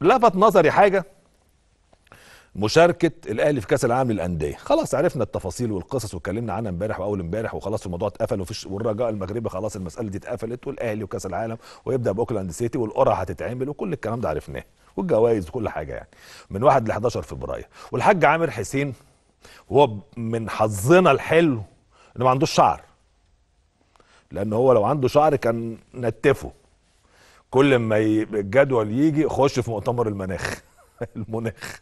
لفت نظري حاجة. مشاركة الأهلي في كأس العالم للأندية. خلاص عرفنا التفاصيل والقصص واتكلمنا عنها امبارح وأول امبارح وخلاص الموضوع اتقفل وفيش والرجاء المغربي خلاص المسألة دي اتقفلت والأهلي وكأس العالم ويبدأ بأوكلاند سيتي والقرعة هتتعمل وكل الكلام ده عرفناه والجوائز وكل حاجة يعني. من 1 ل 11 فبراير. والحاج عامر حسين هو من حظنا الحلو إنه ما عندوش شعر. لأن هو لو عنده شعر كان نتفه. كل ما الجدول يجي خش في مؤتمر المناخ. المناخ.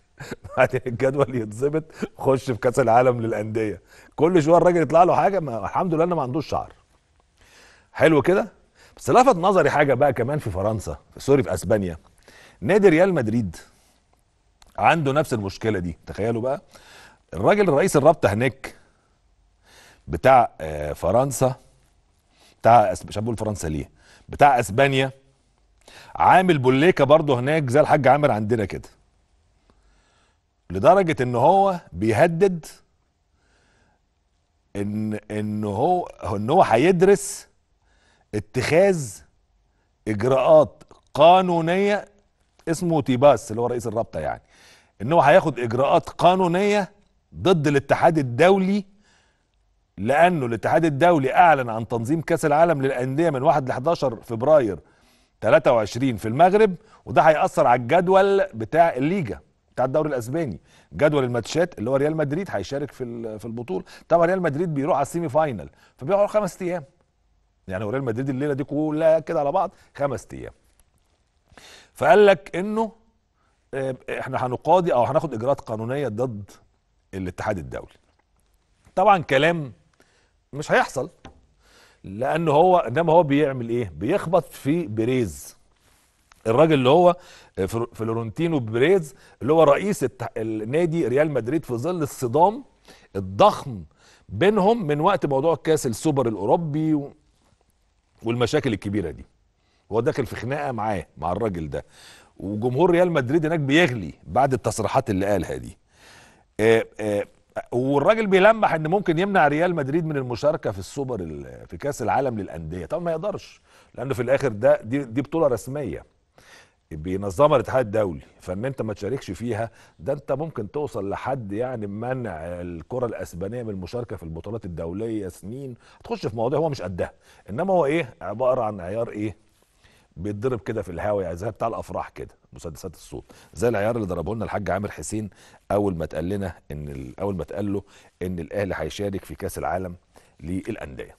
بعدين الجدول يتظبط خش في كأس العالم للأندية. كل شوية الراجل يطلع له حاجة ما الحمد لله انه ما عندوش شعر. حلو كده؟ بس لفت نظري حاجة بقى كمان في فرنسا سوري في أسبانيا. نادي ريال مدريد عنده نفس المشكلة دي. تخيلوا بقى. الراجل رئيس الرابطة هناك بتاع آه، فرنسا بتاع مش هقول فرنسا ليه بتاع أسبانيا عامل بوليكه برضه هناك زي الحاج عامر عندنا كده. لدرجة إن هو بيهدد إن إن هو إن هو هيدرس اتخاذ إجراءات قانونية اسمه تيباس اللي هو رئيس الرابطة يعني. إن هو هياخد إجراءات قانونية ضد الاتحاد الدولي لأنه الاتحاد الدولي أعلن عن تنظيم كأس العالم للأندية من 1 ل 11 فبراير 23 في المغرب وده هيأثر على الجدول بتاع الليجا بتاع الدوري الأسباني. جدول الماتشات اللي هو ريال مدريد هيشارك في في البطولة. طبعا ريال مدريد بيروح على ال semi final فبيقعد خمس أيام. يعني هو ريال مدريد الليلة دي كلها كده على بعض خمس أيام. فقال لك إنه آه، إحنا هنقاضي أو هناخد إجراءات قانونية ضد الاتحاد الدولي. طبعا كلام مش هيحصل. لأنه هو إنما هو بيعمل إيه؟ بيخبط في بيريز الراجل اللي هو فلو- فلورنتينو بيريز اللي هو رئيس النادي ريال مدريد في ظل الصدام الضخم بينهم من وقت موضوع كأس السوبر الأوروبي والمشاكل الكبيرة دي. هو داخل في خناقة معاه مع الراجل ده. وجمهور ريال مدريد هناك بيغلي بعد التصريحات اللي قالها دي. آه، آه، والراجل بيلمح إن ممكن يمنع ريال مدريد من المشاركة في السوبر ال- في كأس العالم للأندية. طبعا ما يقدرش لأنه في الآخر ده دي, دي بطولة رسمية. بينظمها الاتحاد الدولي. فإن أنت ما تشاركش فيها ده أنت ممكن توصل لحد يعني منع الكرة الأسبانية من المشاركة في البطولات الدولية سنين. هتخش في مواضيع هو مش قدها. إنما هو إيه؟ عبارة عن عيار إيه؟ بيتضرب كده في الهواء يعني زي بتاع الأفراح كده مسدسات الصوت. زي العيار اللي ضربه لنا الحاج عامر حسين أول ما اتقال لنا إن أول ما اتقال له إن الأهلي هيشارك في كأس العالم للأندية.